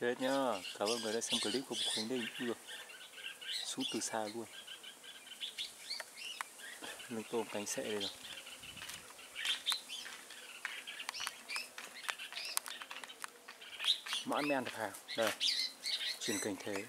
chết nhá cảm ơn người đã xem clip của Khánh đây. Ưa. Sút từ xa luôn. Lưng tôm cánh sệ đây rồi. Mãn men thật hàng. Đây. Chuyển cảnh thế.